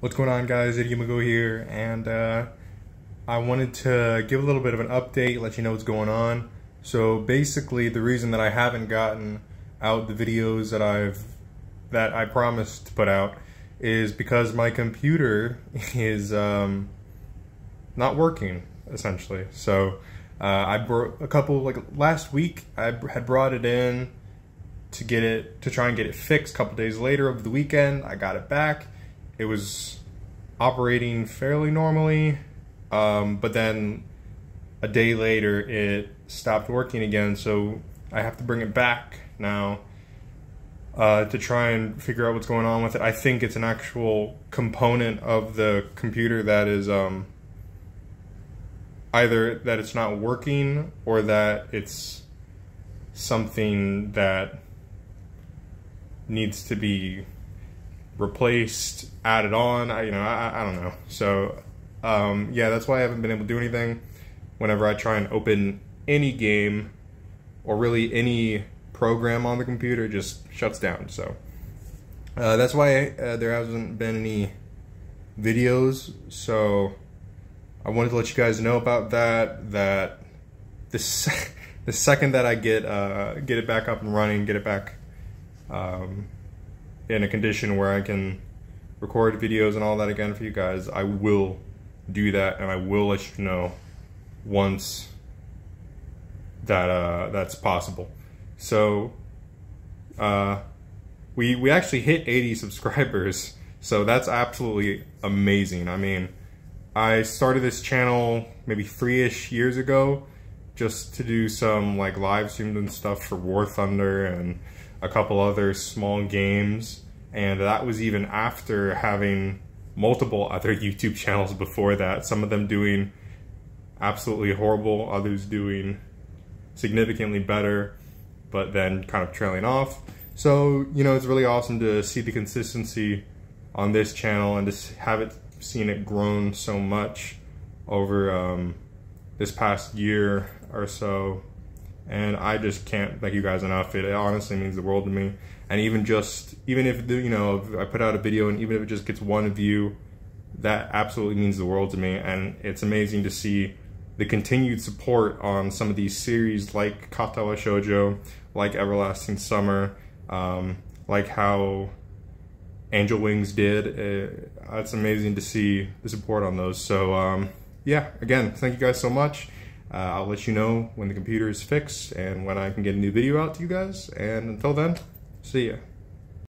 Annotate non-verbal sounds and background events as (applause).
What's going on guys, J.Yumeko here, and uh, I wanted to give a little bit of an update, let you know what's going on. So basically the reason that I haven't gotten out the videos that I've that I promised to put out is because my computer (laughs) is um, not working essentially. So uh, I brought a couple like last week I had brought it in to get it to try and get it fixed. A couple days later over the weekend I got it back it was operating fairly normally, um, but then a day later it stopped working again. So I have to bring it back now uh, to try and figure out what's going on with it. I think it's an actual component of the computer that is um, either that it's not working or that it's something that needs to be replaced, added on. I, you know, I, I don't know. So, um, yeah, that's why I haven't been able to do anything. Whenever I try and open any game or really any program on the computer, just shuts down. So uh, that's why uh, there hasn't been any videos. So I wanted to let you guys know about that. That this (laughs) the second that I get uh, get it back up and running, get it back. Um, in a condition where I can record videos and all that again for you guys, I will do that and I will let you know once that uh, that's possible. So uh, we we actually hit 80 (laughs) subscribers, so that's absolutely amazing. I mean, I started this channel maybe three-ish years ago just to do some like live streams and stuff for War Thunder and a couple other small games, and that was even after having multiple (laughs) other YouTube channels before that. Some of them doing absolutely horrible, others doing significantly better, but then kind of trailing off. So, you know, it's really awesome to see the consistency on this channel and to have it seen it grown so much over um, this past year or so and I just can't thank you guys enough. It, honestly means the world to me. And even just, even if, you know, if I put out a video and even if it just gets one view, that absolutely means the world to me. And it's amazing to see the continued support on some of these series like Katawa Shoujo, like Everlasting Summer, um, like how Angel Wings did. It, it's amazing to see the support on those. So, um, yeah, again, thank you guys so much. Uh, I'll let you know when the computer is fixed and when I can get a new video out to you guys. And until then, see ya.